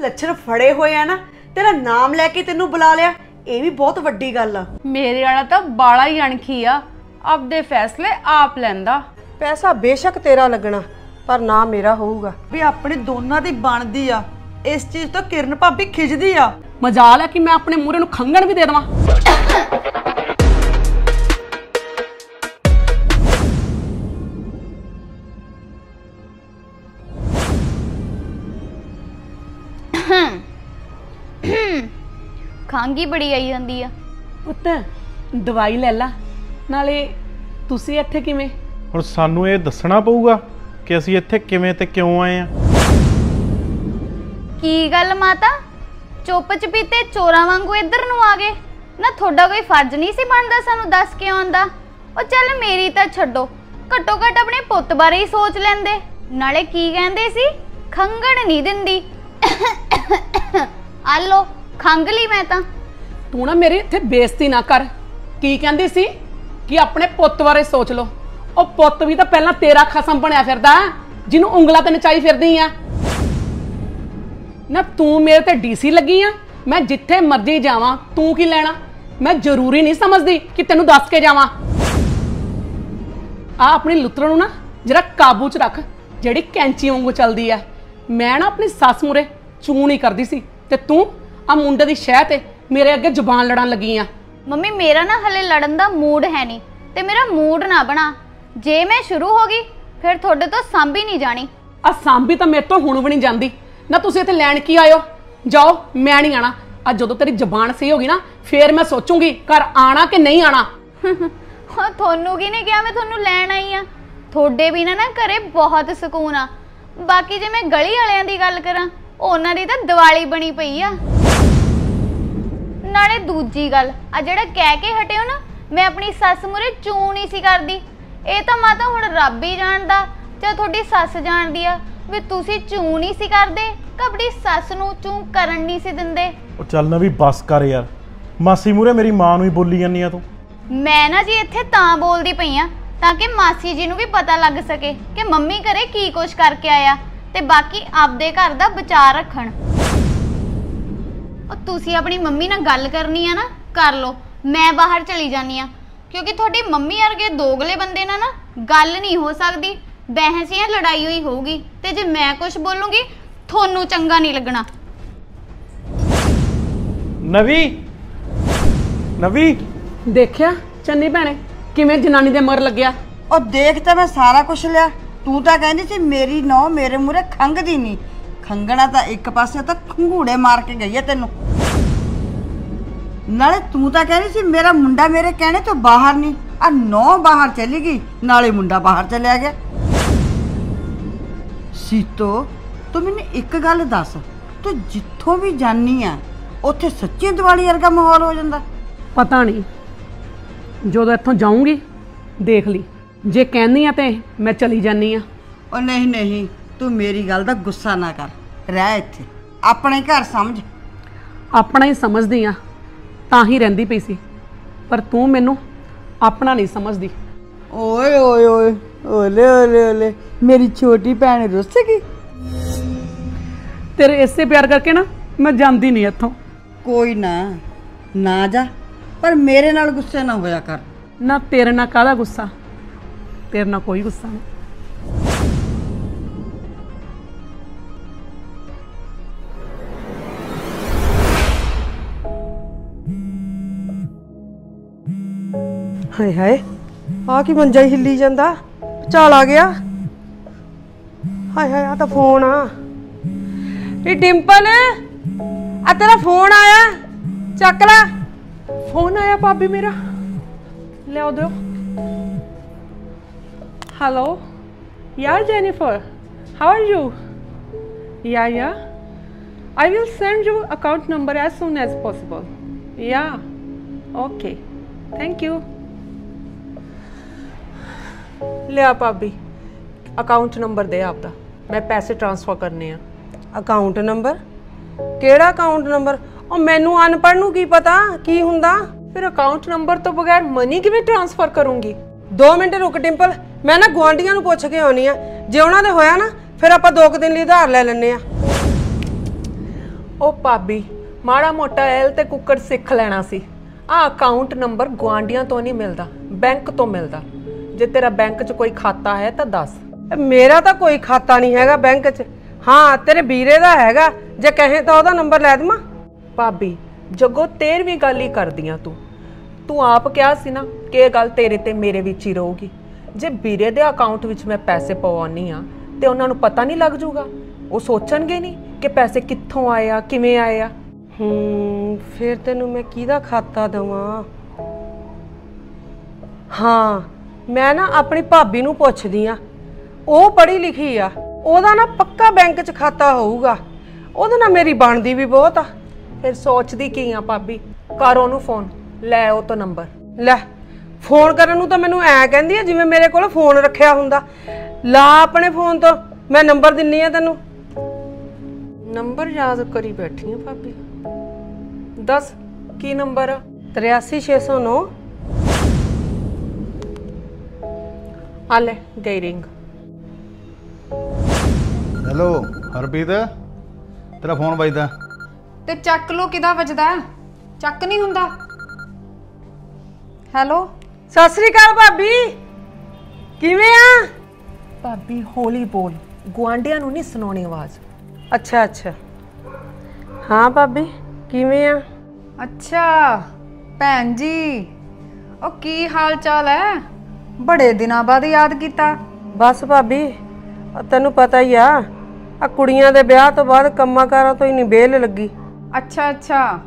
ਲੱਛਣ ਫੜੇ ਹੋਏ ਆ ਨਾ ਤੇਰਾ ਨਾਮ ਲੈ ਕੇ ਤੈਨੂੰ ਬੁਲਾ ਲਿਆ ਇਹ ਵੀ ਬਹੁਤ ਵੱਡੀ ਗੱਲ ਆ। ਮੇਰੇ ਵਾਲਾ ਤਾਂ ਬਾਲਾ ਹੀ ਅਣਖੀ ਆ ਆਪਦੇ ਫੈਸਲੇ ਆਪ ਲੈਂਦਾ। ਪੈਸਾ ਬੇਸ਼ੱਕ ਤੇਰਾ ਲੱਗਣਾ ਪਰ ਨਾ ਮੇਰਾ ਹੋਊਗਾ। ਵੀ ਆਪਣੇ ਦੋਨਾਂ ਦੀ ਬਣਦੀ ਆ ਇਸ ਚੀਜ਼ ਤੋਂ ਕਿਰਨ ਭਾਬੀ ਖਿਜਦੀ ਆ। ਮਜਾਲ ਹੈ ਕਿ ਮੈਂ ਆਪਣੇ ਮੂਹਰੇ ਨੂੰ ਖੰਗਣ ਵੀ ਦੇ ਦੇਵਾਂ। ਖੰਗ ਹੀ ਬੜੀ ਆਈ ਜਾਂਦੀ ਆ। ਪੁੱਤ ਦਵਾਈ ਲੈ ਲਾ ਨਾਲੇ ਤੁਸੀਂ ਇੱਥੇ ਕਿਵੇਂ? ਹੁਣ ਸਾਨੂੰ ਇਹ ਦੱਸਣਾ ਪਊਗਾ ਕਿ ਅਸੀਂ ਇੱਥੇ ਕਿਵੇਂ ਤੇ ਕਿਉਂ ਆਏ ਆ। ਕੀ ਗੱਲ ਮਾਤਾ? ਚੁੱਪ ਚਪੀਤੇ ਚੋਰਾਂ ਵਾਂਗੂ ਇੱਧਰ ਨੂੰ ਆ ਗਏ। ਨਾ ਤੁਹਾਡਾ ਕੋਈ ਫਰਜ਼ ਨਹੀਂ ਸੀ ਬਣਦਾ ਸਾਨੂੰ ਦੱਸ ਕੇ ਆਉਂਦਾ ਉਹ ਚੱਲ ਮੇਰੀ ਤਾਂ ਛੱਡੋ ਘੱਟੋ ਘੱਟ ਆਪਣੇ ਪੁੱਤ ਬਾਰੇ ਹੀ ਸੋਚ ਲੈਂਦੇ। ਨਾਲੇ ਕੀ ਕਹਿੰਦੇ ਸੀ? ਖੰਗਣ ਨਹੀਂ ਦਿੰਦੀ। ਆ ਲੋ ਖੰਗ ਲਈ ਮੈਂ ਤਾਂ। ਤੂੰ ਨਾ ਮੇਰੀ ਇੱਥੇ ਬੇਇੱਜ਼ਤੀ ਨਾ ਕਰ। ਕੀ ਕਹਿੰਦੀ ਸੀ? ਕਿ ਆਪਣੇ ਪੁੱਤ ਬਾਰੇ ਸੋਚ ਲਓ। ਉਹ ਪੁੱਤ ਵੀ ਤਾਂ ਪਹਿਲਾਂ ਤੇਰਾ ਖਸਮ ਬਣਿਆ ਫਿਰਦਾ ਜਿਹਨੂੰ ਉਂਗਲਾਂ ਤੇ ਨਚਾਈ ਫਿਰਦੀ ਆ। ਨਾ ਤੂੰ ਮੇਰੇ ਤੇ ਡੀਸੀ ਲੱਗੀ ਆ, ਮੈਂ ਜਿੱਥੇ ਮਰਜ਼ੀ ਜਾਵਾਂ, ਤੂੰ ਕੀ ਲੈਣਾ? ਮੈਂ ਜ਼ਰੂਰੀ ਨਹੀਂ ਸਮਝਦੀ ਕਿ ਤੈਨੂੰ ਦੱਸ ਕੇ ਜਾਵਾਂ। ਆ ਆਪਣੀ ਲੁੱਤਰ ਨੂੰ ਨਾ ਜਰਾ ਕਾਬੂ 'ਚ ਰੱਖ, ਜਿਹੜੀ ਕੈਂਚੀ ਵਾਂਗੂ ਚੱਲਦੀ ਆ। ਮੈਂ ਨਾ ਆਪਣੀ ਸੱਸ ਮੂਰੇ ਚੂੰ ਨਹੀਂ ਕਰਦੀ ਸੀ, ਤੇ ਤੂੰ ਆ ਮੁੰਡੇ ਦੀ ਸ਼ਹਿ ਤੇ ਮੇਰੇ ਅੱਗੇ ਜ਼ੁਬਾਨ ਲੜਨ ਲੱਗੀ ਆ ਮੰਮੀ ਮੇਰਾ ਨਾ ਹਲੇ ਲੜਨ ਦਾ ਮੂਡ ਹੈ ਨਹੀਂ ਤੇ ਮੇਰਾ ਮੂਡ ਨਾ ਬਣਾ। ਜੇ ਮੈਂ ਸ਼ੁਰੂ ਹੋ ਗਈ ਫਿਰ ਤੁਹਾਡੇ ਤੋਂ ਸਾਂਭੀ ਨਹੀਂ ਜਾਣੀ। ਆ ਸਾਂਭੀ ਤਾਂ ਮੇਰੇ ਤੋਂ ਹੁਣ ਵੀ ਨਹੀਂ ਜਾਂਦੀ। ਨਾ ਤੁਸੀਂ ਇੱਥੇ ਲੈਣ ਕੀ ਆਇਓ? ਜਾਓ ਮੈਂ ਨਹੀਂ ਆਣਾ। ਅੱਜ ਜਦੋਂ ਤੇਰੀ ਜ਼ਬਾਨ ਸਹੀ ਹੋਗੀ ਨਾ ਫੇਰ ਮੈਂ ਸੋਚੂੰਗੀ ਘਰ ਆਣਾ ਕਿ ਨਹੀਂ ਆਣਾ। ਹਾਂ ਤੁਹਾਨੂੰ ਕੀ ਨੇ ਕਿਹਾ? ਮੈਂ ਤੁਹਾਨੂੰ ਲੈਣ ਆਈ ਆ ਤੁਹਾਡੇ ਵੀ ਨਾ ਨਾ ਘਰੇ ਬਹੁਤ ਸਕੂਨ ਆ। ਬਾਕੀ ਜੇ ਮੈਂ ਗਲੀ ਵਾਲਿਆਂ ਦੀ ਗੱਲ ਕਰਾਂ ਉਹਨਾਂ ਦੀ ਤਾਂ ਦੀਵਾਲੀ ਬਣੀ ਪਈ ਆ। ਨਾਲੇ ਦੂਜੀ ਗੱਲ ਆ ਜਿਹੜਾ ਕਹਿ ਕੇ ਹਟਿਓ ਨਾ ਮੈਂ ਆਪਣੀ ਸੱਸ ਮੁਰੇ ਚੂੰ ਨਹੀਂ ਸੀ ਕਰਦੀ। ਇਹ ਤਾਂ ਮਾਤਾ ਹੁਣ ਰੱਬ ਹੀ ਜਾਣਦਾ ਜਾਂ ਤੁਹਾਡੀ ਸੱਸ ਜਾਣਦੀ ਆ ਵੀ ਤੁਸੀਂ ਚੂੰ ਨਹੀਂ ਸੀ ਕਰਦੇ ਕਬੜੀ ਸੱਸ ਨੂੰ ਚੂੰ ਕਰਨ ਨਹੀਂ ਸੀ ਦਿੰਦੇ। ਉਹ ਚੱਲ ਨਾ ਵੀ ਬਸ ਕਰ ਯਾਰ ਮਾਸੀ ਮੂਰੇ ਮੇਰੀ ਮਾਂ ਨੂੰ ਹੀ ਬੋਲੀ ਜਾਂਦੀ ਆ ਤੂੰ। ਮੈਂ ਨਾ ਜੀ ਇੱਥੇ ਤਾਂ ਬੋਲਦੀ ਪਈ ਆ ਤਾਂ ਕਿ ਮਾਸੀ ਜੀ ਨੂੰ ਵੀ ਪਤਾ ਲੱਗ ਸਕੇ ਕਿ ਮੰਮੀ ਘਰੇ ਕੀ ਕੁਛ ਕਰਕੇ ਆਇਆ ਤੇ ਬਾਕੀ ਆਪਦੇ ਘਰ ਦਾ ਵਿਚਾਰ ਰੱਖਣ। ਉਹ ਤੁਸੀਂ ਆਪਣੀ ਮੰਮੀ ਨਾਲ ਗੱਲ ਕਰਨੀ ਆ ਨਾ ਕਰ ਲਓ। ਮੈਂ ਬਾਹਰ ਚਲੀ ਜਾਨੀ ਆ। ਕਿਉਂਕਿ ਤੁਹਾਡੀ ਮੰਮੀ ਵਰਗੇ ਦੋਗਲੇ ਬੰਦੇ ਨਾਲ ਨਾ ਗੱਲ ਨਹੀਂ ਹੋ ਸਕਦੀ। ਬਹਿਸ ਜਾਂ ਲੜਾਈ ਹੋਈ ਹੋਊਗੀ। ਤੇ ਜੇ ਮੈਂ ਕੁਝ ਬੋਲੂੰਗੀ ਤੁਹਾਨੂੰ ਚੰਗਾ ਨਹੀਂ ਲੱਗਣਾ। ਨਵੀ? ਨਵੀ? ਦੇਖਿਆ? ਚੰਨੀ ਭੈਣੇ ਕਿਵੇਂ ਜਨਾਨੀ ਦੇ ਮਰ ਲੱਗਿਆ? ਉਹ ਦੇਖ ਤਾਂ ਮੈਂ ਸਾਰਾ ਕੁਝ ਲਿਆ। ਤੂੰ ਤਾਂ ਕਹਿੰਦੀ ਸੀ ਮੇਰੀ ਨੌ ਮੇਰੇ ਮੂਰੇ ਖੰਗਦੀ ਨਹੀਂ। ਖੰਗਣਾ ਤਾਂ ਇੱਕ ਪਾਸੇ ਤਾਂ ਖੰਗੂੜੇ ਮਾਰ ਕੇ ਗਈ ਹੈ ਤੈਨੂੰ। ਨਾਲੇ ਤੂੰ ਤਾਂ ਕਹਿੰਦੀ ਸੀ ਮੇਰਾ ਮੁੰਡਾ ਮੇਰੇ ਕਹਿਣੇ ਤੋਂ ਬਾਹਰ ਨਹੀਂ। ਆ ਨੌ ਬਾਹਰ ਚਲੀ ਗਈ ਨਾਲੇ ਮੁੰਡਾ ਬਾਹਰ ਚਲਿਆ ਗਿਆ। ਸੀਤੋ ਤੂੰ ਮੈਨੂੰ ਇੱਕ ਗੱਲ ਦੱਸ ਤੂੰ ਜਿੱਥੋਂ ਵੀ ਜਾਨੀ ਆ ਉੱਥੇ ਸੱਚੀ ਦੀਵਾਲੀ ਵਰਗਾ ਮਾਹੌਲ ਹੋ ਜਾਂਦਾ। ਪਤਾ ਨਹੀਂ ਜਦੋਂ ਇੱਥੋਂ ਜਾਊਂਗੀ ਦੇਖ ਲਈ। ਜੇ ਕਹਿੰਦੀ ਆ ਤੇ ਮੈਂ ਚਲੀ ਜਾਨੀ ਆ। ਉਹ ਨਹੀਂ ਨਹੀਂ ਤੂੰ ਮੇਰੀ ਗੱਲ ਦਾ ਗੁੱਸਾ ਨਾ ਕਰ। ਰਹਿ ਇੱਥੇ। ਆਪਣੇ ਘਰ ਸਮਝ। ਆਪਣਾ ਹੀ ਸਮਝਦੀ ਆ ਤਾਂ ਹੀ ਰਹਿੰਦੀ ਪਈ ਸੀ। ਪਰ ਤੂੰ ਮੈਨੂੰ ਆਪਣਾ ਨਹੀਂ ਸਮਝਦੀ। ਓਏ ਓਏ ਓਏ ਓਲੇ ਓਲੇ ਓਲੇ ਮੇਰੀ ਛੋਟੀ ਭੈਣ ਰੁੱਸ ਗਈ। ਤੇਰੇ ਇਸੇ ਪਿਆਰ ਕਰਕੇ ਨਾ ਮੈਂ ਜਾਂਦੀ ਨਹੀਂ ਇੱਥੋਂ। ਕੋਈ ਨਾ ਨਾ ਜਾ ਪਰ ਮੇਰੇ ਨਾਲ ਗੁੱਸੇ ਨਾ ਹੋਇਆ ਕਰ। ਨਾ ਤੇਰੇ ਨਾਲ ਕਾਹਦਾ ਗੁੱਸਾ? ਤੇਰੇ ਨਾਲ ਕੋਈ ਗੁੱਸਾ ਨਹੀਂ। ਹਾਏ ਹਾਏ ਆ ਕੀ ਮੰਜਾ ਹੀ ਹਿੱਲੀ ਜਾਂਦਾ ਚਾਲ ਆ ਗਿਆ ਹਾਏ ਹਾਏ ਆ ਤਾਂ ਫੋਨ ਆ ਇਹ ਡਿੰਪਲ ਆ ਤੇਰਾ ਫੋਨ ਆਇਆ ਚੱਕ ਲੈ ਫੋਨ ਆਇਆ ਭਾਬੀ ਮੇਰਾ ਲਿਆਓ ਦਿਓ ਹੈਲੋ ਯਾ Jennifer how are you yeah ਯਾ I will send you account number as soon as possible. Yeah. Okay. Thank you. ਲਿਆ ਭਾਬੀ ਅਕਾਊਂਟ ਨੰਬਰ ਦੇ ਆਪਦਾ ਮੈਂ ਪੈਸੇ ਟ੍ਰਾਂਸਫਰ ਕਰਨੇ ਆ। ਅਕਾਊਂਟ ਨੰਬਰ ਕਿਹੜਾ ਅਕਾਊਂਟ ਨੰਬਰ ਉਹ ਮੈਨੂੰ ਅਨਪੜ੍ਹ ਨੂੰ ਕੀ ਪਤਾ? ਕੀ ਹੁੰਦਾ? ਫਿਰ ਅਕਾਊਂਟ ਨੰਬਰ ਤੋਂ ਬਗੈਰ ਮਨੀ ਕਿਵੇਂ ਟ੍ਰਾਂਸਫਰ ਕਰੂੰਗੀ? 2 ਮਿੰਟ ਰੁਕ ਟਿੰਪਲ ਮੈਂ ਨਾ ਗੁਆਂਢੀਆਂ ਨੂੰ ਪੁੱਛ ਕੇ ਆਉਣੀ ਆ। ਜੇ ਉਹਨਾਂ ਦੇ ਹੋਇਆ ਨਾ ਫਿਰ ਆਪਾਂ ਦੋ ਕੁ ਦਿਨ ਲਈ ਉਧਾਰ ਲੈ ਲੈਣੇ ਆ। ਉਹ ਭਾਬੀ ਮਾੜਾ ਮੋਟਾ ਐਲ ਤੇ ਕੁੱਕਰ ਸਿੱਖ ਲੈਣਾ ਸੀ। ਆ ਅਕਾਊਂਟ ਨੰਬਰ ਗੁਆਂਢੀਆਂ ਤੋਂ ਨਹੀਂ ਮਿਲਦਾ ਬੈਂਕ ਤੋਂ ਮਿਲਦਾ। ਜੇ ਤੇਰਾ ਬੈਂਕ 'ਚ ਕੋਈ ਖਾਤਾ ਹੈ ਤਾਂ ਦੱਸ। ਮੇਰਾ ਤਾਂ ਕੋਈ ਖਾਤਾ ਨਹੀਂ ਹੈਗਾ ਬੈਂਕ 'ਚ। ਹਾਂ, ਤੇਰੇ ਵੀਰੇ ਦਾ ਹੈਗਾ। ਜੇ ਕਹੇ ਤਾਂ ਉਹਦਾ ਨੰਬਰ ਲੈ ਦੇਵਾਂ। ਭਾਬੀ, ਜੱਗੋ, ਤੇਰਵੀਂ ਗੱਲ ਹੀ ਕਰਦੀਆਂ ਤੂੰ। ਤੂੰ ਆਪ ਕਿਹਾ ਸੀ ਨਾ ਕਿ ਇਹ ਗੱਲ ਤੇਰੇ ਤੇ ਮੇਰੇ ਵਿੱਚ ਹੀ ਰਹੂਗੀ। ਜੇ ਵੀਰੇ ਦੇ ਅਕਾਊਂਟ ਵਿੱਚ ਮੈਂ ਪੈਸੇ ਪਵਾਉਣੀ ਆ, ਤੇ ਉਹਨਾਂ ਨੂੰ ਪਤਾ ਨਹੀਂ ਲੱਗ ਜੂਗਾ। ਉਹ ਸੋਚਣਗੇ ਨਹੀਂ ਕਿ ਪੈਸੇ ਕਿੱਥੋਂ ਆਏ ਆ, ਕਿਵੇਂ ਆਏ ਆ। ਹੂੰ, ਫਿਰ ਤੈਨੂੰ ਮੈਂ ਕਿਹਦਾ ਖਾਤਾ ਦਵਾਂ? ਹਾਂ ਮੈਂ ਨਾ ਆਪਣੀ ਭਾਬੀ ਨੂੰ ਪੁੱਛਦੀ ਆ। ਉਹ ਪੜ੍ਹੀ ਲਿਖੀ ਆ। ਉਹਦਾ ਨਾ ਪੱਕਾ ਬੈਂਕ 'ਚ ਖਾਤਾ ਹੋਊਗਾ। ਉਹਦੇ ਨਾਲ ਮੇਰੀ ਬਣਦੀ ਵੀ ਬਹੁਤ ਆ। ਫਿਰ ਸੋਚਦੀ ਕੀ ਆ ਭਾਬੀ? ਕਰ ਉਹਨੂੰ ਫੋਨ ਲੈ ਉਹ ਤੋਂ ਨੰਬਰ ਲੈ ਫੋਨ ਕਰਨ ਨੂੰ ਤਾਂ ਮੈਨੂੰ ਐ ਕਹਿੰਦੀ ਆ ਜਿਵੇਂ ਮੇਰੇ ਕੋਲ ਫੋਨ ਰੱਖਿਆ ਹੁੰਦਾ। ਲਾ ਆਪਣੇ ਫੋਨ ਤੋਂ। ਮੈਂ ਨੰਬਰ ਦਿੰਨੀ ਆ ਤੈਨੂੰ। ਨੰਬਰ ਯਾਦ ਕਰੀ ਬੈਠੀ ਆ ਭਾਬੀ। ਦੱਸ ਕੀ ਨੰਬਰ ਆ? 83609 ਆ ਲੈ ਗਈ ਰਿੰਗ ਹੈਲੋ ਹਰਪ੍ਰੀਤ ਤੇਰਾ ਫੋਨ ਵੱਜਦਾ। ਤੇ ਚੱਕ ਲੋ ਕਿਦਾ ਵੱਜਦਾ? ਹੈ? ਚੱਕ ਨਹੀਂ ਹੁੰਦਾ। ਹੈਲੋ? ਸਤਿ ਸ੍ਰੀ ਅਕਾਲ ਭਾਬੀ। ਕਿਵੇਂ ਆ? ਭਾਬੀ ਹੌਲੀ ਬੋਲ। ਗੁਆਂਢੀਆਂ ਨੂੰ ਨਹੀਂ ਸੁਣਾਉਣੀ ਆਵਾਜ਼। ਅੱਛਾ ਅੱਛਾ। ਹਾਂ ਭਾਬੀ ਕਿਵੇਂ ਆ? ਅੱਛਾ। ਭੈਣ ਜੀ ਉਹ ਕੀ ਹਾਲ ਚਾਲ ਹੈ? ਬੜੇ ਦਿਨਾਂ ਬਾਅਦ ਯਾਦ ਕੀਤਾ। ਬਸ ਭਾਬੀ ਤੈਨੂੰ ਪਤਾ ਹੀ ਆ ਆ ਕੁੜੀਆਂ ਦੇ ਵਿਆਹ ਤੋਂ ਬਾਅਦ ਕੰਮਾਂ ਕਾਰਾਂ ਤੋਂ ਹੀ ਨਹੀਂ ਬੇਲ ਲੱਗੀ। ਅੱਛਾ ਅੱਛਾ।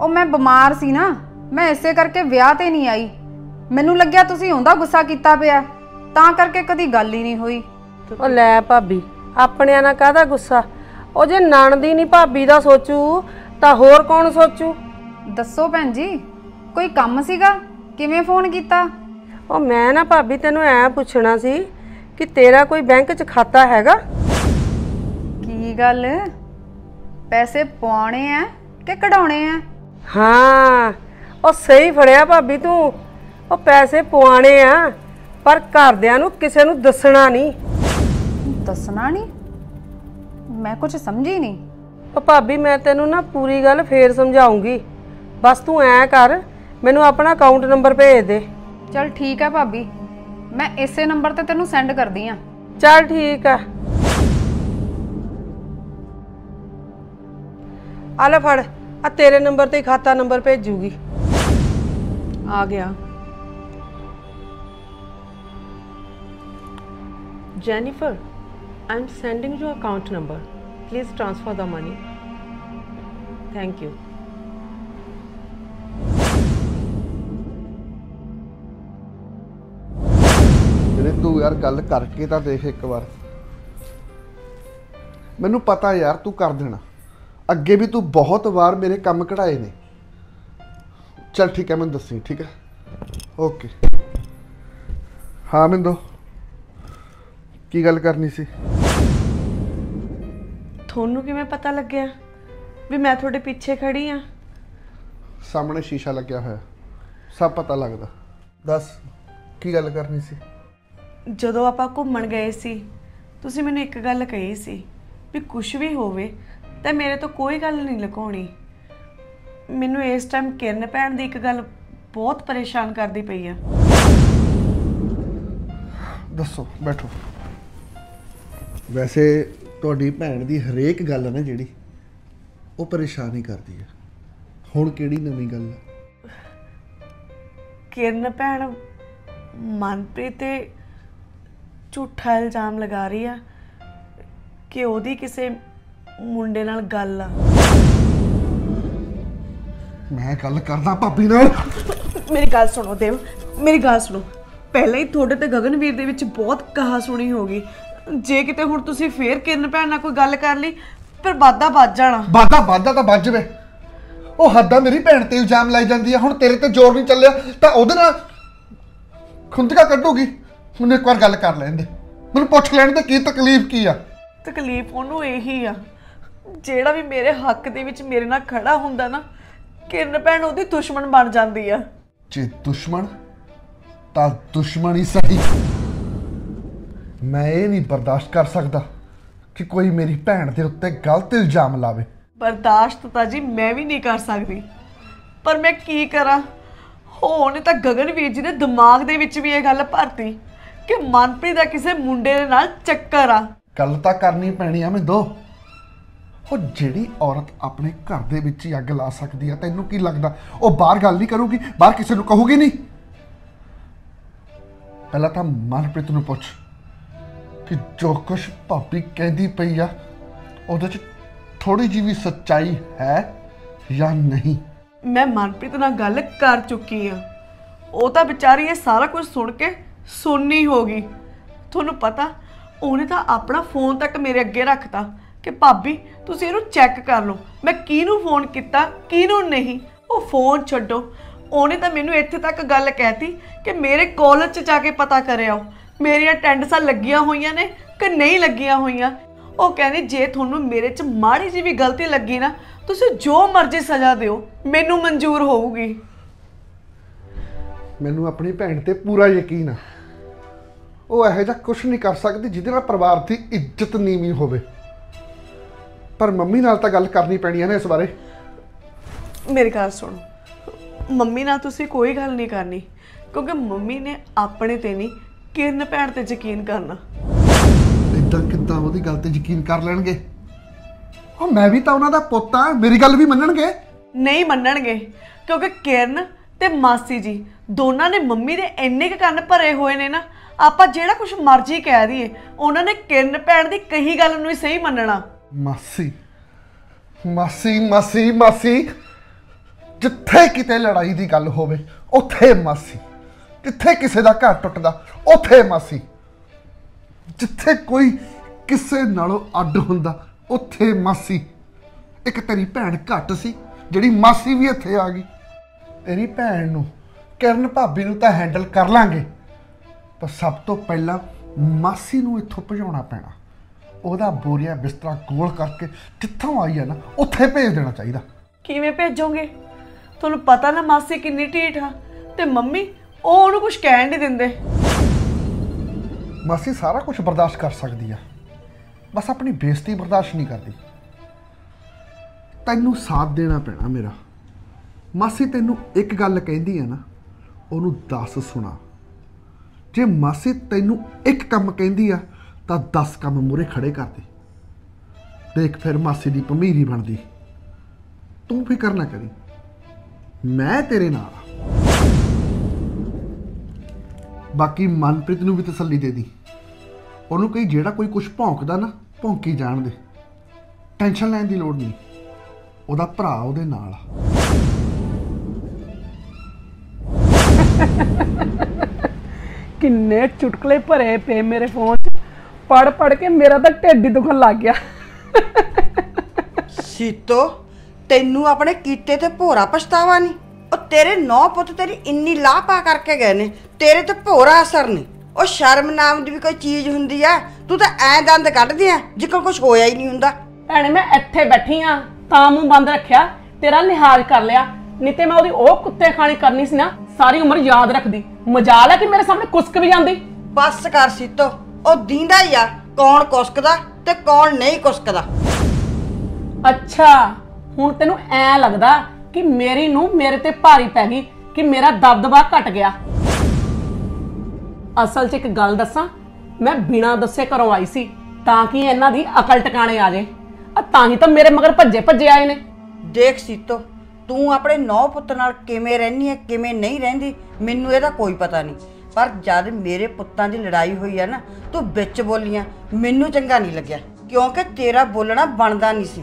ਉਹ ਮੈਂ ਬਿਮਾਰ ਸੀ ਨਾ ਮੈਂ ਇਸੇ ਕਰਕੇ ਵਿਆਹ ਤੇ ਨਹੀਂ ਆਈ। ਮੈਨੂੰ ਲੱਗਿਆ ਤੁਸੀਂ ਉਹਦਾ ਗੁੱਸਾ ਕੀਤਾ ਪਿਆ। ਤਾਂ ਕਰਕੇ ਕਦੀ ਗੱਲ ਹੀ ਨਹੀਂ ਹੋਈ। ਉਹ ਲੈ ਭਾਬੀ ਆਪਣਿਆਂ ਨਾਲ ਕਾਹਦਾ ਗੁੱਸਾ? ਉਹ ਜੇ ਨਣਦੀ ਨਹੀਂ ਭਾਬੀ ਦਾ ਸੋਚੂ ਤਾਂ ਹੋਰ ਕੌਣ ਸੋਚੂ? ਦੱਸੋ ਭੈਣ ਜੀ ਕੋਈ ਕੰਮ ਸੀਗਾ? ਕਿਵੇਂ ਫੋਨ ਕੀਤਾ? ਉਹ ਮੈਂ ਨਾ ਭਾਬੀ ਤੈਨੂੰ ਐ ਪੁੱਛਣਾ ਸੀ ਕਿ ਤੇਰਾ ਕੋਈ ਬੈਂਕ 'ਚ ਖਾਤਾ ਹੈਗਾ? ਕੀ ਗੱਲ? ਪੈਸੇ ਪਵਾਉਣੇ ਆ ਕਿ ਕਢਾਉਣੇ ਆ? ਹਾਂ ਉਹ ਸਹੀ ਫੜਿਆ ਭਾਬੀ ਤੂੰ। ਉਹ ਪੈਸੇ ਪਵਾਣੇ ਆ ਪਰ ਘਰਦਿਆਂ ਨੂੰ ਕਿਸੇ ਨੂੰ ਦੱਸਣਾ ਨਹੀਂ। ਦੱਸਣਾ ਨਹੀਂ? ਮੈਂ ਕੁਝ ਸਮਝੀ ਨਹੀਂ। ਉਹ ਭਾਬੀ ਮੈਂ ਤੈਨੂੰ ਨਾ ਪੂਰੀ ਗੱਲ ਫੇਰ ਸਮਝਾਉਂਗੀ। ਬਸ ਤੂੰ ਐ ਕਰ ਮੈਨੂੰ ਆਪਣਾ ਅਕਾਊਂਟ ਨੰਬਰ ਭੇਜ ਦੇ। ਚਲ ਠੀਕ ਹੈ ਭਾਬੀ ਮੈਂ ਇਸੇ ਨੰਬਰ ਤੇ ਤੈਨੂੰ ਸੈਂਡ ਕਰਦੀ ਆ ਚੱਲ ਠੀਕ ਆ ਆ ਲੈ ਫੜ ਆ ਤੇਰੇ ਨੰਬਰ ਤੇ ਹੀ ਖਾਤਾ ਨੰਬਰ ਭੇਜੂਗੀ ਆ ਗਿਆ Jennifer, I'm sending you account number. Please transfer the money. Thank you. ਤੂੰ ਯਾਰ ਗੱਲ ਕਰਕੇ ਤਾਂ ਦੇਖ ਇੱਕ ਵਾਰ। ਮੈਨੂੰ ਪਤਾ ਯਾਰ ਤੂੰ ਕਰ ਦੇਣਾ। ਅੱਗੇ ਵੀ ਤੂੰ ਬਹੁਤ ਵਾਰ ਮੇਰੇ ਕੰਮ ਕਢਾਏ ਨੇ। ਚਲ ਠੀਕ ਹੈ ਮੈਨੂੰ ਦੱਸੀ ਠੀਕ ਹੈ? ਓਕੇ ਹਾਂ ਮਿੰਦੋ। ਕੀ ਗੱਲ ਕਰਨੀ ਸੀ? ਤੁਹਾਨੂੰ ਕਿਵੇਂ ਪਤਾ ਲੱਗਿਆ ਵੀ ਮੈਂ ਤੁਹਾਡੇ ਪਿੱਛੇ ਖੜੀ ਆ? ਸਾਹਮਣੇ ਸ਼ੀਸ਼ਾ ਲੱਗਿਆ ਹੋਇਆ। ਸਭ ਪਤਾ ਲੱਗਦਾ। ਦੱਸ ਕੀ ਗੱਲ ਕਰਨੀ ਸੀ? ਜਦੋਂ ਆਪਾਂ ਘੁੰਮਣ ਗਏ ਸੀ ਤੁਸੀਂ ਮੈਨੂੰ ਇੱਕ ਗੱਲ ਕਹੀ ਸੀ ਵੀ ਕੁਝ ਵੀ ਹੋਵੇ ਤਾਂ ਮੇਰੇ ਤੋਂ ਕੋਈ ਗੱਲ ਨਹੀਂ ਲੁਕਾਉਣੀ। ਮੈਨੂੰ ਇਸ ਟਾਈਮ ਕਿਰਨ ਭੈਣ ਦੀ ਇੱਕ ਗੱਲ ਬਹੁਤ ਪਰੇਸ਼ਾਨ ਕਰਦੀ ਪਈ ਆ। ਦੱਸੋ ਬੈਠੋ। ਵੈਸੇ ਤੁਹਾਡੀ ਭੈਣ ਦੀ ਹਰੇਕ ਗੱਲ ਹੈ ਨਾ ਜਿਹੜੀ ਉਹ ਪਰੇਸ਼ਾਨ ਹੀ ਕਰਦੀ ਹੈ ਹੁਣ ਕਿਹੜੀ ਨਵੀਂ ਗੱਲ ਹੈ ਕਿਰਨ ਭੈਣ ਮਨਪ੍ਰੀਤ ਤੇ ਝੂਠਾ ਇਲਜ਼ਾਮ ਲਗਾ ਰਹੀ ਆ ਕਿ ਉਹਦੀ ਕਿਸੇ ਮੁੰਡੇ ਨਾਲ ਗੱਲ ਆ। ਮੈਂ ਗੱਲ ਕਰਦਾ ਭਾਬੀ ਨਾਲ। ਮੇਰੀ ਗੱਲ ਸੁਣੋ ਦੇਵ ਮੇਰੀ ਗੱਲ ਸੁਣੋ। ਪਹਿਲਾਂ ਹੀ ਤੁਹਾਡੇ ਤੇ ਗਗਨਵੀਰ ਦੇ ਵਿੱਚ ਬਹੁਤ ਕਹਾ ਸੁਣੀ ਹੋਗੀ ਜੇ ਕਿਤੇ ਹੁਣ ਤੁਸੀਂ ਫੇਰ ਕਿਰਨ ਭੈਣ ਨਾਲ ਕੋਈ ਗੱਲ ਕਰ ਲਈ ਫਿਰ ਵਾਦਾ ਵੱਜ ਜਾਣਾ। ਬਾਦਾ ਬਾਦਾ ਤਾਂ ਵੱਜ ਵੇ ਉਹ ਹੱਦਾਂ ਮੇਰੀ ਭੈਣ ਤੇ ਇਲਜ਼ਾਮ ਲਾਈ ਜਾਂਦੀ ਹੈ ਹੁਣ ਤੇਰੇ ਤੇ ਜ਼ੋਰ ਨਹੀਂ ਚੱਲਿਆ ਤਾਂ ਉਹਦੇ ਨਾਲ ਖੁੰਦਕਾ ਕੱਢੂਗੀ। ਮੈਨੂੰ ਇੱਕ ਵਾਰ ਗੱਲ ਕਰ ਲੈਣ ਦੇ। ਮੈਨੂੰ ਪੁੱਛ ਲੈਣ ਦੇ ਕੀ ਤਕਲੀਫ ਕੀ ਆ। ਤਕਲੀਫ ਉਹਨੂੰ ਇਹੀ ਆ ਜਿਹੜਾ ਵੀ ਮੇਰੇ ਹੱਕ ਦੇ ਵਿੱਚ ਮੇਰੇ ਨਾਲ ਖੜਾ ਹੁੰਦਾ ਨਾ ਕਿਰਨ ਭੈਣ ਉਹਦੀ ਦੁਸ਼ਮਣ ਬਣ ਜਾਂਦੀ ਆ। ਜੇ ਦੁਸ਼ਮਣ ਤਾਂ ਦੁਸ਼ਮਣ ਹੀ ਸਹੀ। ਮੈਂ ਇਹ ਨਹੀਂ ਬਰਦਾਸ਼ਤ ਕਰ ਸਕਦਾ ਕਿ ਕੋਈ ਮੇਰੀ ਭੈਣ ਦੇ ਉੱਤੇ ਗਲਤ ਇਲਜ਼ਾਮ ਲਾਵੇ। ਬਰਦਾਸ਼ਤ ਤਾਂ ਜੀ ਮੈਂ ਵੀ ਨਹੀਂ ਕਰ ਸਕਦੀ। ਪਰ ਮੈਂ ਕੀ ਕਰਾਂ? ਉਹਨੇ ਤਾਂ ਗਗਨਵੀਰ ਜੀ ਦੇ ਦਿਮਾਗ ਦੇ ਵਿੱਚ ਵੀ ਇਹ ਗੱਲ ਭਰਤੀ। ਕਿ ਮਨਪ੍ਰੀਤ ਦਾ ਕਿਸੇ ਮੁੰਡੇ ਦੇ ਨਾਲ ਚੱਕਰ ਆ। ਗੱਲ ਤਾਂ ਕਰਨੀ ਪੈਣੀ ਆ ਮਿੰਦੋ। ਉਹ ਜਿਹੜੀ ਔਰਤ ਆਪਣੇ ਘਰ ਦੇ ਵਿੱਚ ਹੀ ਅੱਗ ਲਾ ਸਕਦੀ ਆ ਤੈਨੂੰ ਕੀ ਲੱਗਦਾ? ਉਹ ਬਾਹਰ ਗੱਲ ਨਹੀਂ ਕਰੂਗੀ ਬਾਹਰ ਕਿਸੇ ਨੂੰ ਕਹੂਗੀ ਨਹੀਂ। ਪਹਿਲਾਂ ਤਾਂ ਮਨਪ੍ਰੀਤ ਨੂੰ ਪੁੱਛ ਕਿ ਜੋ ਕੁਛ ਭਾਬੀ ਕਹਿੰਦੀ ਪਈ ਆ ਉਹਦੇ ਚ ਥੋੜੀ ਜਿਹੀ ਵੀ ਸੱਚਾਈ ਹੈ ਜਾਂ ਨਹੀਂ? ਮੈਂ ਮਨਪ੍ਰੀਤ ਨਾਲ ਗੱਲ ਕਰ ਚੁੱਕੀ ਆ। ਉਹ ਤਾਂ ਵਿਚਾਰੀ ਇਹ ਸਾਰਾ ਕੁਝ ਸੁਣ ਕੇ ਸੁਣਨੀ ਹੋ ਗਈ। ਤੁਹਾਨੂੰ ਪਤਾ, ਉਹਨੇ ਤਾਂ ਆਪਣਾ ਫੋਨ ਤੱਕ ਮੇਰੇ ਅੱਗੇ ਰੱਖਤਾ ਕਿ ਭਾਬੀ, ਤੁਸੀਂ ਇਹਨੂੰ ਚੈੱਕ ਕਰ ਲਓ। ਮੈਂ ਕਿਹਨੂੰ ਫੋਨ ਕੀਤਾ, ਕਿਹਨੂੰ ਨਹੀਂ, ਉਹ ਫੋਨ ਛੱਡੋ। ਉਹਨੇ ਤਾਂ ਮੈਨੂੰ ਇੱਥੇ ਤੱਕ ਗੱਲ ਕਹਿਤੀ ਕਿ ਮੇਰੇ ਕਾਲਜ 'ਚ ਜਾ ਕੇ ਪਤਾ ਕਰਿਓ ਮੇਰੀਆਂ ਅਟੈਂਡੈਂਸਾਂ ਲੱਗੀਆਂ ਹੋਈਆਂ ਨੇ ਕਿ ਨਹੀਂ ਲੱਗੀਆਂ ਹੋਈਆਂ? ਉਹ ਕਹਿੰਦੇ, ਜੇ ਤੁਹਾਨੂੰ ਮੇਰੇ 'ਚ ਮਾੜੀ ਜਿਹੀ ਵੀ ਗਲਤੀ ਲੱਗੀ ਨਾ, ਤੁਸੀਂ ਜੋ ਮਰਜ਼ੀ ਸਜ਼ਾ ਦਿਓ, ਮੈਨੂੰ ਮਨਜ਼ੂਰ ਹੋਊਗੀ। ਮੈਨੂੰ ਆਪਣੀ ਭੈਣ ਤੇ ਪੂਰਾ ਯਕੀਨ ਆ। ਉਹ ਇਹੋ ਜਿਹਾ ਕੁਝ ਨਹੀਂ ਕਰ ਸਕਦੀ ਜਿਹਦੇ ਨਾਲ ਪਰਿਵਾਰ ਦੀ ਇੱਜ਼ਤ ਨੀਵੀਂ ਹੋਵੇ। ਪਰ ਮੰਮੀ ਨਾਲ ਤਾਂ ਗੱਲ ਕਰਨੀ ਪੈਣੀ ਹੈ ਨਾ ਇਸ ਬਾਰੇ। ਮੇਰੀ ਗੱਲ ਸੁਣੋ। ਮੰਮੀ ਨਾਲ ਤੁਸੀਂ ਕੋਈ ਗੱਲ ਨਹੀਂ ਕਰਨੀ ਕਿਉਂਕਿ ਮੰਮੀ ਨੇ ਆਪਣੇ ਤੇ ਨਹੀਂ ਕਿਰਨ ਭੈਣ ਤੇ ਯਕੀਨ ਕਰਨਾ। ਇਦਾਂ ਕਿੱਦਾਂ ਉਹਦੀ ਗੱਲ ਤੇ ਯਕੀਨ ਕਰ ਲੈਣਗੇ? ਉਹ ਮੈਂ ਵੀ ਤਾਂ ਉਹਨਾਂ ਦਾ ਪੁੱਤ ਆ ਮੇਰੀ ਗੱਲ ਵੀ ਮੰਨਣਗੇ? ਨਹੀਂ ਮੰਨਣਗੇ ਕਿਉਂਕਿ ਕਿਰਨ ਤੇ ਮਾਸੀ ਜੀ ਦੋਨਾਂ ਨੇ ਮੰਮੀ ਦੇ ਇੰਨੇ ਕੁ ਕੰਨ ਭਰੇ ਹੋਏ ਨੇ ਨਾ ਆਪਾਂ ਜਿਹੜਾ ਕੁਝ ਮਰਜ਼ੀ ਕਹਿ ਦਈਏ, ਉਹਨਾਂ ਨੇ ਕਿਰਨ ਭੈਣ ਦੀ ਕਹੀ ਗੱਲ ਨੂੰ ਹੀ ਸਹੀ ਮੰਨਣਾ। ਮਾਸੀ ਮਾਸੀ ਮਾਸੀ ਮਾਸੀ, ਜਿੱਥੇ ਕਿਤੇ ਲੜਾਈ ਦੀ ਗੱਲ ਹੋਵੇ, ਉੱਥੇ ਮਾਸੀ। ਜਿੱਥੇ ਕਿਸੇ ਦਾ ਘਰ ਟੁੱਟਦਾ, ਉੱਥੇ ਮਾਸੀ। ਜਿੱਥੇ ਕੋਈ ਕਿਸੇ ਨਾਲੋਂ ਅੱਡ ਹੁੰਦਾ, ਉੱਥੇ ਮਾਸੀ। ਇੱਕ ਤੇਰੀ ਭੈਣ ਘੱਟ ਸੀ, ਜਿਹੜੀ ਮਾਸੀ ਵੀ ਇੱਥੇ ਆ ਗਈ। ਤੇਰੀ ਭੈਣ ਨੂੰ ਕਿਰਨ ਭਾਬੀ ਨੂੰ ਤਾਂ ਹੈਂਡਲ ਕਰ ਲਾਂਗੇ। ਪਰ ਸਭ ਤੋਂ ਪਹਿਲਾਂ ਮਾਸੀ ਨੂੰ ਇੱਥੋਂ ਭਜਾਉਣਾ ਪੈਣਾ। ਉਹਦਾ ਬੋਰੀਆ ਬਿਸਤਰਾ ਗੋਲ ਕਰਕੇ ਜਿੱਥੋਂ ਆਈ ਹੈ ਨਾ ਉੱਥੇ ਭੇਜ ਦੇਣਾ ਚਾਹੀਦਾ। ਕਿਵੇਂ ਭੇਜੋਗੇ? ਤੁਹਾਨੂੰ ਪਤਾ ਨਾ ਮਾਸੀ ਕਿੰਨੀ ਢੀਠ ਆ ਤੇ ਮੰਮੀ ਉਹ ਉਹਨੂੰ ਕੁਝ ਕਹਿਣ ਨਹੀਂ ਦਿੰਦੇ। ਮਾਸੀ ਸਾਰਾ ਕੁਝ ਬਰਦਾਸ਼ਤ ਕਰ ਸਕਦੀ ਆ। ਬਸ ਆਪਣੀ ਬੇਇੱਜ਼ਤੀ ਬਰਦਾਸ਼ਤ ਨਹੀਂ ਕਰਦੀ। ਤੈਨੂੰ ਸਾਥ ਦੇਣਾ ਪੈਣਾ ਮੇਰਾ। ਮਾਸੀ ਤੈਨੂੰ ਇੱਕ ਗੱਲ ਕਹਿੰਦੀ ਆ ਨਾ ਉਹਨੂੰ 10 ਸੁਣਾ। ਜੇ ਮਾਸੀ ਤੈਨੂੰ ਇੱਕ ਕੰਮ ਕਹਿੰਦੀ ਆ, ਤਾਂ 10 ਕੰਮ ਮੂਰੇ ਖੜੇ ਕਰ ਦੇ। ਦੇਖ ਫਿਰ ਮਾਸੀ ਦੀ ਭਮੀਰੀ ਬਣਦੀ। ਤੂੰ ਫਿਕਰ ਨਾ ਕਰੀ। ਮੈਂ ਤੇਰੇ ਨਾਲ ਆ। ਬਾਕੀ ਮਨਪ੍ਰੀਤ ਨੂੰ ਵੀ ਤਸੱਲੀ ਦੇ ਦੀ। ਉਹਨੂੰ ਕਹੀ ਜਿਹੜਾ ਕੋਈ ਕੁਝ ਭੌਂਕਦਾ ਨਾ, ਭੌਂਕੀ ਜਾਣ ਦੇ। ਟੈਨਸ਼ਨ ਲੈਣ ਦੀ ਲੋੜ ਨਹੀਂ। ਉਹਦਾ ਭਰਾ ਉਹਦੇ ਨਾਲ ਆ। ਕਿੰਨੇ ਚੁਟਕਲੇ ਭਰੇ ਪਏ ਮੇਰੇ ਫੋਨ 'ਚ। ਪੜ ਪੜ ਕੇ ਮੇਰਾ ਤਾਂ ਢਿੱਡ ਹੀ ਦੁਖਣ ਲੱਗ ਗਿਆ। ਸੀਤੋ ਤੈਨੂੰ ਆਪਣੇ ਕੀਤੇ ਤੇ ਭੋਰਾ ਪਛਤਾਵਾ ਨਹੀਂ। ਉਹ ਤੇਰੇ ਨੌ ਪੁੱਤ ਤੇਰੀ ਇੰਨੀ ਲਾਹ ਪਾ ਕਰਕੇ ਗਏ ਨੇ। ਤੇਰੇ ਤੇ ਭੋਰਾ ਅਸਰ ਨਹੀਂ। ਉਹ ਸ਼ਰਮ ਨਾਮ ਦੀ ਵੀ ਕੋਈ ਚੀਜ਼ ਹੁੰਦੀ ਆ ਤੂੰ ਤਾਂ ਐ ਦੰਦ ਕੱਢਦੀ ਆ ਜਿੱਕਣ ਕੁਝ ਹੋਇਆ ਹੀ ਨਹੀਂ ਹੁੰਦਾ। ਭੈਣੇ ਮੈਂ ਇੱਥੇ ਬੈਠੀ ਆ ਤਾਂ ਮੂੰਹ ਬੰਦ ਰੱਖਿਆ ਤੇਰਾ ਲਿਹਾਜ਼ ਕਰ ਲਿਆ। ਨਹੀਂ ਤੇ ਮੈਂ ਉਹਦੀ ਉਹ ਕੁੱਤੇ ਖਾਣੀ ਕਰਨੀ ਸੀ ਨਾ ਸਾਰੀ ਉਮਰ ਯਾਦ ਰੱਖਦੀ। ਮਜਾਲ ਹੈ ਕਿ ਮੇਰੇ ਸਾਹਮਣੇ ਕੁਸਕ ਵੀ ਜਾਂਦੀ ਬਸ ਕਰ ਸੀਤੋ ਉਹ ਦੀਂਦਾ ਹੀ ਆ ਕੌਣ ਕੁਸਕਦਾ ਤੇ ਕੌਣ ਨਹੀਂ ਕੁਸਕਦਾ। ਅੱਛਾ ਹੁਣ ਤੈਨੂੰ ਐ ਲੱਗਦਾ ਕਿ ਮੇਰੀ ਨੂੰ ਮੇਰੇ ਤੇ ਭਾਰੀ ਪੈ ਗਈ ਕਿ ਮੇਰਾ ਦਬਦਬਾ ਘਟ ਗਿਆ। ਅਸਲ 'ਚ ਇੱਕ ਗੱਲ ਦੱਸਾਂ ਮੈਂ ਬਿਨਾਂ ਦੱਸੇ ਘਰੋਂ ਆਈ ਸੀ ਤਾਂ ਕਿ ਇਹਨਾਂ ਦੀ ਅਕਲ ਟਿਕਾਣੇ ਆ ਜੇ ਆ ਤਾਂ ਹੀ ਤਾਂ ਮੇਰੇ ਮਗਰ ਭੱਜੇ ਭੱਜੇ ਆਏ ਨੇ। ਦੇਖ ਸੀਤੋ ਤੂੰ ਆਪਣੇ ਨੌ ਪੁੱਤ ਨਾਲ ਕਿਵੇਂ ਰਹਿੰਦੀ ਹੈ ਕਿਵੇਂ ਨਹੀਂ ਰਹਿੰਦੀ, ਮੈਨੂੰ ਇਹਦਾ ਕੋਈ ਪਤਾ ਨਹੀਂ। ਪਰ ਜਦ ਮੇਰੇ ਪੁੱਤਾਂ ਦੀ ਲੜਾਈ ਹੋਈ ਆ ਨਾ, ਤੂੰ ਵਿੱਚ ਬੋਲੀਆਂ ਮੈਨੂੰ ਚੰਗਾ ਨਹੀਂ ਲੱਗਿਆ, ਕਿਉਂਕਿ ਤੇਰਾ ਬੋਲਣਾ ਬਣਦਾ ਨਹੀਂ ਸੀ।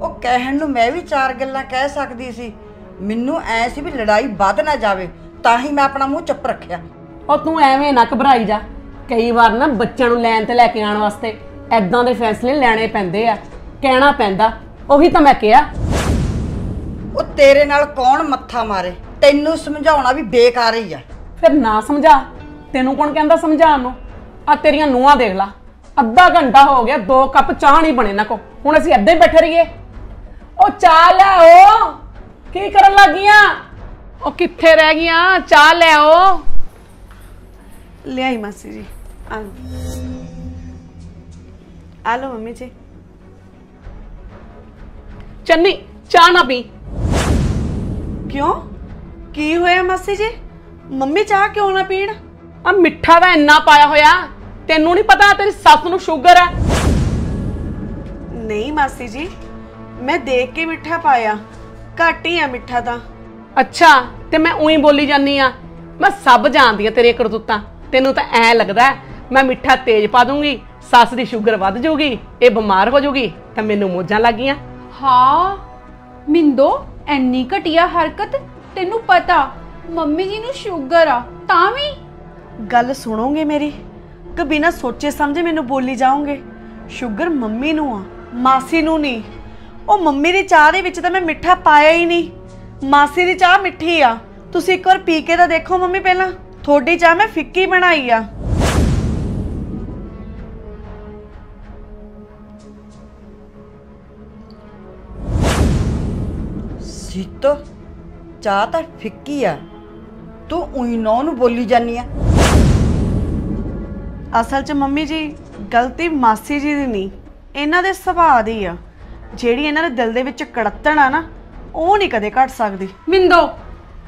ਉਹ ਕਹਿਣ ਨੂੰ ਮੈਂ ਵੀ ਚਾਰ ਗੱਲਾਂ ਕਹਿ ਸਕਦੀ ਸੀ, ਮੈਨੂੰ ਐ ਸੀ ਵੀ ਲੜਾਈ ਵੱਧ ਨਾ ਜਾਵੇ, ਤਾਂ ਹੀ ਮੈਂ ਆਪਣਾ ਮੂੰਹ ਚੁੱਪ ਰੱਖਿਆ। ਉਹ ਤੂੰ ਐਵੇਂ ਨਾ ਘਬਰਾਈ ਜਾ, ਕਈ ਵਾਰ ਨਾ ਬੱਚਿਆਂ ਨੂੰ ਲੈਣ ਤੇ ਲੈ ਕੇ ਆਉਣ ਵਾਸਤੇ ਐਦਾਂ ਦੇ ਫੈਸਲੇ ਲੈਣੇ ਪੈਂਦੇ ਆ, ਕਹਿਣਾ ਪੈਂਦਾ, ਉਹੀ ਤਾਂ ਮੈਂ ਕਿਹਾ। ਉਹ ਤੇਰੇ ਨਾਲ ਕੌਣ ਮੱਥਾ ਮਾਰੇ? ਤੈਨੂੰ ਸਮਝਾਉਣਾ ਵੀ ਬੇਕਾਰ ਹੀ ਆ। ਫਿਰ ਨਾ ਸਮਝਾ। ਤੈਨੂੰ ਕੌਣ ਕਹਿੰਦਾ ਸਮਝਾਉਣ ਨੂੰ? ਆ ਤੇਰੀਆਂ ਨੂੰਹਾਂ ਦੇਖ ਲਾ। ਅੱਧਾ ਘੰਟਾ ਹੋ ਗਿਆ ਦੋ ਕੱਪ ਚਾਹ ਨਹੀਂ ਬਣੇ ਨਾ ਕੋ ਹੁਣ ਅਸੀਂ ਹੀ ਬੈਠੇ ਰਹੀਏ। ਉਹ ਚਾਹ ਲਿਆਓ। ਕੀ ਕਰਨ ਲੱਗੀਆਂ? ਉਹ ਕਿੱਥੇ ਰਹਿ ਗਈਆਂ? ਚਾਹ ਲਿਆਓ। ਲਿਆਈ ਮਾਸੀ ਜੀ। ਆ ਲਓ ਆ ਲਓ ਮੰਮੀ ਜੀ। ਚੰਨੀ ਚਾਹ ਨਾ ਪੀ। ਕਿਉਂ? ਕੀ ਹੋਇਆ ਮਾਸੀ ਜੀ? ਮੰਮੀ ਚਾਹ ਕਿਉਂ ਨਾ ਪੀਣ? ਆ ਮਿੱਠਾ ਦਾ ਇੰਨਾ ਪਾਇਆ ਹੋਇਆ ਤੈਨੂੰ ਨਹੀਂ ਪਤਾ ਤੇਰੀ ਸੱਸ ਨੂੰ ਸ਼ੂਗਰ ਹੈ ਨਹੀਂ ਮਾਸੀ ਜੀ ਮੈਂ ਦੇਖ ਕੇ ਮਿੱਠਾ ਪਾਇਆ ਘੱਟ ਹੀ ਆ ਮਿੱਠਾ ਤਾਂ। ਅੱਛਾ ਤੇ ਮੈਂ ਉਹੀ ਬੋਲੀ ਜਾਨੀ ਆ ਮੈਂ ਸਭ ਜਾਣਦੀ ਆ ਤੇਰੀਆਂ ਕਰਤੂਤਾਂ ਤੈਨੂੰ ਤਾਂ ਐ ਲੱਗਦਾ ਮੈਂ ਮਿੱਠਾ ਤੇਜ਼ ਪਾ ਦੂੰਗੀ ਸੱਸ ਦੀ ਸ਼ੂਗਰ ਵੱਧ ਜਾਊਗੀ ਇਹ ਬਿਮਾਰ ਹੋ ਜਾਊਗੀ ਤਾਂ ਮੈਨੂੰ ਮੋਜਾਂ ਲੱਗੀਆਂ। ਹਾਂ ਮਿੰਦੋ ਐਨੀ ਘਟੀਆ ਹਰਕਤ ਤੈਨੂੰ ਪਤਾ, ਮੰਮੀ ਜੀ ਨੂੰ ਸ਼ੂਗਰ ਆ, ਤਾਂ ਵੀ? ਗੱਲ ਸੁਣੋਗੇ ਮੇਰੀ? ਕਿ ਬਿਨਾਂ ਸੋਚੇ ਸਮਝੇ ਮੈਨੂੰ ਬੋਲੀ ਜਾਓਗੇ? ਸ਼ੂਗਰ ਮੰਮੀ ਨੂੰ ਆ, ਮਾਸੀ ਨੂੰ ਨਹੀਂ। ਉਹ ਮੰਮੀ ਦੀ ਚਾਹ ਦੇ ਵਿੱਚ ਤਾਂ ਮੈਂ ਮਿੱਠਾ ਪਾਇਆ ਹੀ ਨਹੀਂ। ਮਾਸੀ ਦੀ ਚਾਹ ਮਿੱਠੀ ਆ। ਤੁਸੀਂ ਇੱਕ ਵਾਰ ਪੀ ਕੇ ਤਾਂ ਦੇਖੋ ਮੰਮੀ ਪਹਿਲਾਂ। ਤੁਹਾਡੀ ਚਾਹ ਮੈਂ ਫਿੱਕੀ ਬਣਾਈ ਆ। ਸੀਤੋ ਚਾਹ ਤਾਂ ਫਿੱਕੀ ਆ। ਤੂੰ ਉਹੀ ਨੌ ਨੂੰ ਬੋਲੀ ਜਾਨੀ ਆ। ਅਸਲ 'ਚ ਮੰਮੀ ਜੀ ਗਲਤੀ ਮਾਸੀ ਜੀ ਦੀ ਨਹੀਂ ਇਹਨਾਂ ਦੇ ਸੁਭਾਅ ਦੀ ਆ। ਜਿਹੜੀ ਇਹਨਾਂ ਦੇ ਦਿਲ ਦੇ ਵਿੱਚ ਕੜੱਤਣ ਆ ਨਾ ਉਹ ਨਹੀਂ ਕਦੇ ਘਟ ਸਕਦੀ। ਮਿੰਦੋ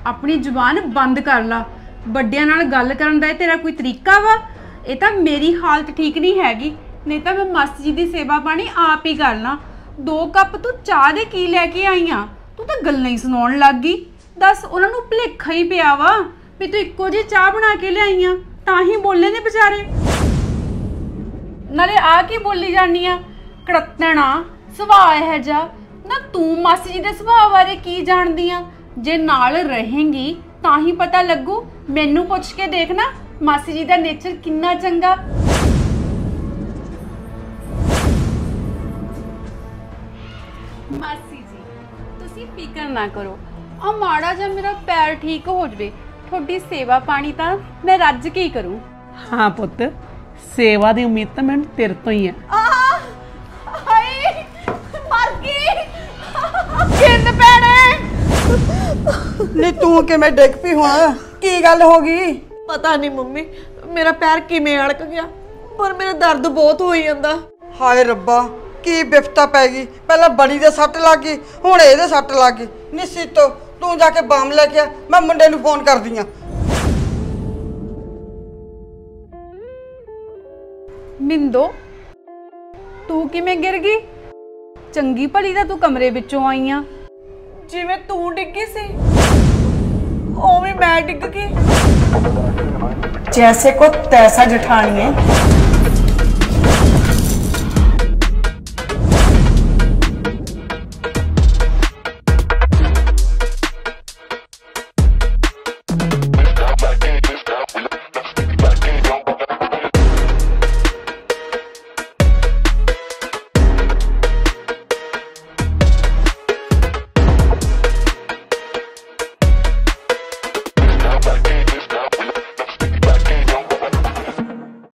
ਆਪਣੀ ਜ਼ੁਬਾਨ ਬੰਦ ਕਰ ਲਾ। ਵੱਡਿਆਂ ਨਾਲ ਗੱਲ ਕਰਨ ਦਾ ਇਹ ਤੇਰਾ ਕੋਈ ਤਰੀਕਾ ਵਾ? ਇਹ ਤਾਂ ਮੇਰੀ ਹਾਲਤ ਠੀਕ ਨਹੀਂ ਹੈਗੀ। ਨਹੀਂ ਤਾਂ ਮੈਂ ਮਾਸੀ ਜੀ ਦੀ ਸੇਵਾ ਪਾਣੀ ਆਪ ਹੀ ਕਰ ਲਾਂ। ਦੋ ਕੱਪ ਤੂੰ ਚਾਹ ਦੇ ਕੀ ਲੈ ਕੇ ਆਈ ਆ? ਤੂੰ ਤਾਂ ਗੱਲਾਂ ਹੀ ਸੁਣਾਉਣ ਲੱਗ ਗਈ। ਦੱਸ, ਉਹਨਾਂ ਨੂੰ ਭੁਲੇਖਾ ਹੀ ਪਿਆ ਵਾ ਵੀ ਤੂੰ ਇੱਕੋ ਜਿਹੀ ਚਾਹ ਬਣਾ ਕੇ ਲਿਆਈ ਆ, ਤਾਂ ਹੀ ਬੋਲੇ ਨੇ ਵਿਚਾਰੇ। ਨਾਲੇ ਆ ਕੀ ਬੋਲੀ ਜਾਨੀ ਆ? ਕੜੱਤਣਾ, ਸੁਭਾਅ ਇਹ ਜਾ ਨਾ ਤੂੰ ਮਾਸੀ ਜੀ ਦੇ ਸੁਭਾਅ ਬਾਰੇ ਕੀ ਜਾਣਦੀ ਆ? ਜੇ ਨਾਲ ਰਹੇਂਗੀ, ਤਾਂ ਹੀ ਪਤਾ ਲੱਗੂ। ਮੈਨੂੰ ਪੁੱਛ ਕੇ ਦੇਖ ਨਾ, ਮਾਸੀ ਜੀ ਦਾ ਨੇਚਰ ਕਿੰਨਾ ਚੰਗਾ। ਮਾਸੀ ਫਿਕਰ ਨਾ ਕਰੋ। ਆ ਮਾੜਾ ਜਿਹਾ ਮੇਰਾ ਪੈਰ ਠੀਕ ਹੋ ਜਵੇ। ਤੁਹਾਡੀ ਸੇਵਾ ਪਾਣੀ ਤਾਂ ਮੈਂ ਰੱਜ ਕੇ ਹੀ ਕਰੂੰ। ਹਾਂ ਪੁੱਤ ਸੇਵਾ ਦੀ ਉਮੀਦ ਤਾਂ ਮੈਨੂੰ ਤੇਰੇ ਤੋਂ ਹੀ ਹੈ। ਹਾਏ! ਮਰ ਗਈ! ਕਿੰਨ ਪੈਣੇ ਨਹੀਂ ਤੂੰ ਕਿਵੇਂ ਡਿੱਗ ਪਈ ਹੁਣ? ਕੀ ਗੱਲ ਹੋ ਗਈ? ਪਤਾ ਨਹੀਂ ਮੰਮੀ ਮੇਰਾ ਪੈਰ ਕਿਵੇਂ ਅੜਕ ਗਿਆ ਪਰ ਮੇਰਾ ਦਰਦ ਬਹੁਤ ਹੋਈ ਜਾਂਦਾ। ਹਾਏ ਰੱਬਾ ਕੀ ਬਿਫਤਾ ਪੈ ਗਈ? ਪਹਿਲਾਂ ਬੜੀ ਦੇ ਸੱਟ ਲੱਗ ਗਈ ਹੁਣ ਇਹਦੇ ਸੱਟ ਲੱਗ ਗਈ। ਨਿਸ਼ਚਿਤੋ ਤੂੰ ਜਾ ਕੇ ਬਾਮ ਲੈ ਕੇ ਆ ਮੈਂ ਮੁੰਡੇ ਨੂੰ ਫੋਨ ਕਰਦੀ ਆ। ਮਿੰਦੋ ਤੂੰ ਕਿਵੇਂ ਗਿਰ ਗਈ? ਚੰਗੀ ਭਲੀ ਤਾਂ ਤੂੰ ਕਮਰੇ ਵਿੱਚੋਂ ਆਈ ਆ। ਜਿਵੇਂ ਤੂੰ ਡਿੱਗੀ ਸੀ ਉਵੇਂ ਮੈਂ ਡਿੱਗ ਗਈ। ਜੈਸੇ ਕੋ ਤੈਸਾ ਜਠਾਣੀ ਹੈ